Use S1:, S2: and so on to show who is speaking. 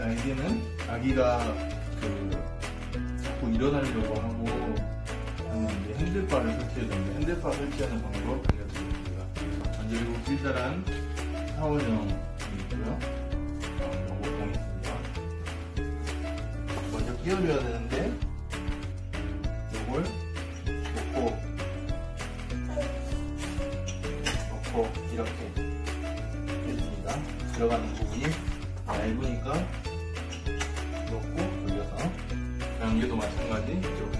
S1: 자, 여기는 아기가 그 자꾸 일어나려고 하고 하는 핸들바를 설치해줬는데 핸들바 설치하는 방법 알려드리겠습니다. 먼저 그리고 길다란 샤워형이 있고요. 어, 연고봉이 있습니다. 먼저 끼워줘야 되는데 이걸 놓고 놓고 이렇게 해줍니다. 들어가는 부분이 얇으니까 놓고 돌려서 양계도 마찬가지 이렇게 있죠. 그러면